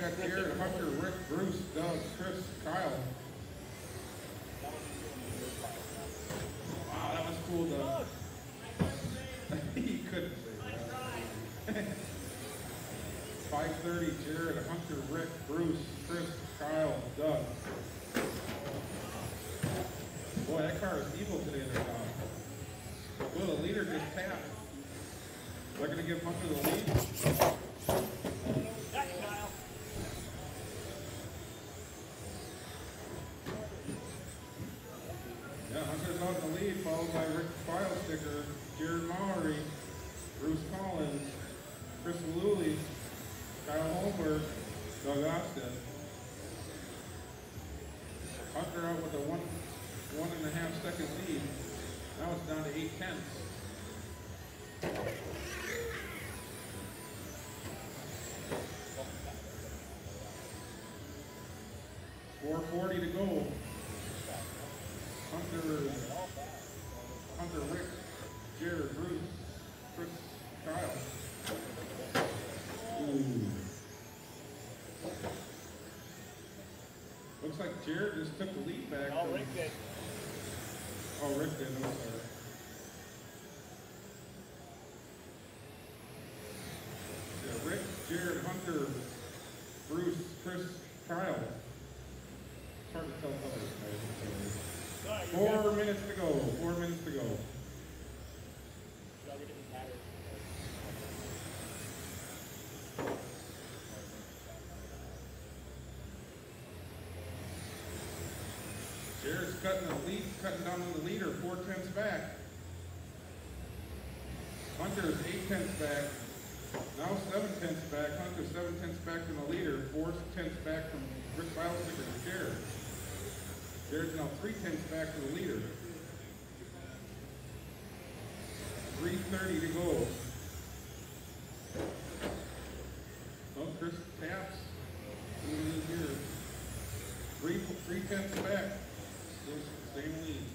got Jared, Hunter, Rick, Bruce, Doug, Chris, Kyle. Wow, that was cool, Doug. he couldn't say that. Five thirty, Jared, Hunter, Rick, Bruce, Chris, Kyle, Doug. Boy, that car is evil today in the top. Well, the leader just tapped. They're gonna give Hunter the lead. Yeah, Hunter's out in the lead, followed by Rick Jared Maury, Bruce Collins, Chris Luley, Kyle Holmberg, Doug Austin. Hunter out with a one, one and a half second lead. Now it's down to eight tenths. Four forty to go. Hunter, Rick, Jared, Bruce, Chris, Kyle. Ooh. Looks like Jared just took the lead back. Oh, Rick did. Oh, Rick did, I'm sorry. Yeah, Rick, Jared, Hunter, Bruce, Chris, Kyle. It's hard to tell others, guys, I'm sorry. Sorry, you're good. Four minutes to go, four minutes to go. Gotta get the pattern. Jared's cutting the lead, cutting down on the leader, four tenths back. Hunter is eight tenths back. Now seven tenths back. Hunter seven tenths back from the leader, four tenths back from Rick Bilestick and Jared. Jared's now three tenths back to the leader. Three thirty to go. Oh, Chris taps. Three, three tenths back. Same lead.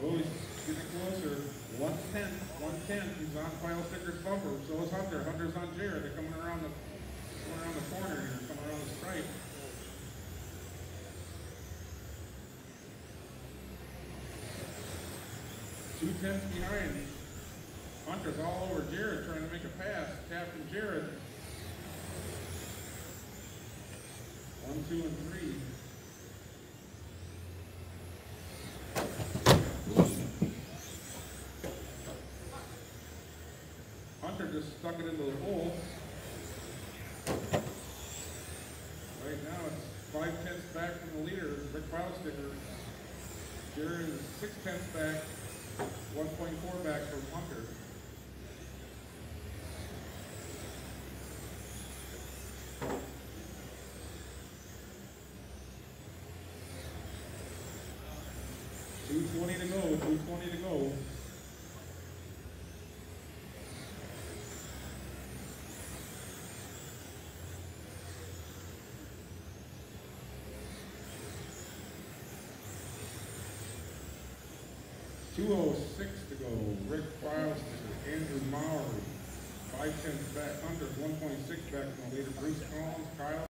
Oh, he's getting closer. One tenth, one tenth. He's on file sticker's bumper. So is Hunter. Hunter's on Jared. They're coming around the, coming around the corner here, coming around the stripe. Two tenths behind. Hunter's all over Jared trying to make a pass. Captain Jared. One, two, and three. Hunter just stuck it into the hole. Right now, it's five tenths back from the leader, Rick Sticker. Jared is six tenths back, one point four back from Hunter. Two twenty to go, two twenty to go. Two oh six to go, Rick Filesticker, Andrew Maury, five tenths back, point six back from the leader, Bruce Collins, Kyle